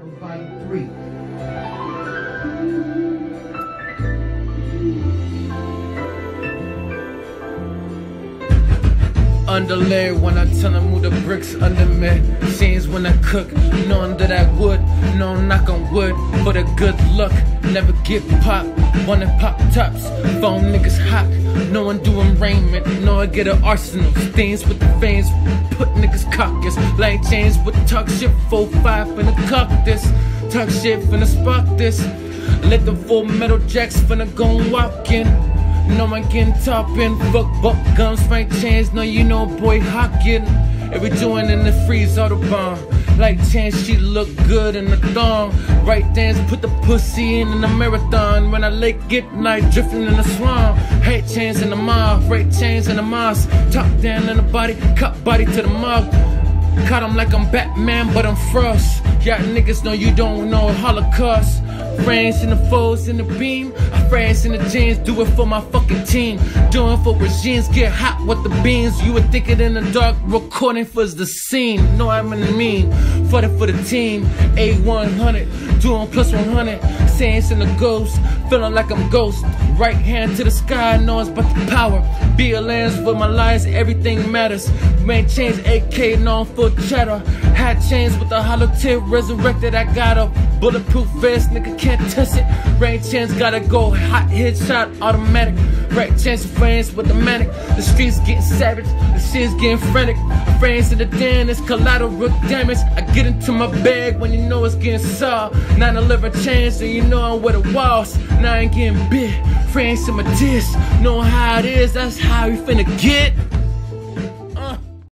Entitled Volume 3. Underlay when I tell them move the bricks under me. Scenes when I cook, knowing that I would. No knock on wood for the good luck. Never get popped, wanna pop tops. Phone niggas hot, no one doing raiment. No, I get an arsenal. Stains with the veins, put niggas caucus. Light chains with talk shit, 4-5 finna cock this. Talk shit finna spark this. Let the full metal jacks finna go walking. No man can top in, fuck buck guns, Frank chains. No, you know, boy, Hawkin. Every joint in the freeze autobahn. Like chance, she look good in the thong. Right dance, put the pussy in in the marathon. When I late get night, drifting in the swamp. Hate chance in the mob, right chains in the moss. Top down in the body, cut body to the mouth. Caught him like I'm Batman, but I'm Frost. Y'all niggas know you don't know Holocaust. Friends in the foes in the beam. Friends in the jeans, do it for my fucking team. Doing for regimes, get hot with the beans. You would think it in the dark, recording for the scene. No, I'm in the mean. The for the team. A100, doing plus 100. In the ghost, feeling like I'm ghost. Right hand to the sky, know it's about the power. BLNs for my lies, everything matters. Man, change AK, known for cheddar. Hat chains with a hollow tip, resurrected. I got a bulletproof vest, nigga can't touch it. Rain chance gotta go, hot headshot, automatic. Right chance friends with the manic. The streets getting savage, the shit's getting frantic. Friends in the den, it's collateral damage. I get into my bag when you know it's getting soft. 9-11 chance, and you know I'm with the walls. Now I ain't getting bit. Friends in my disc, know how it is, that's how you finna get.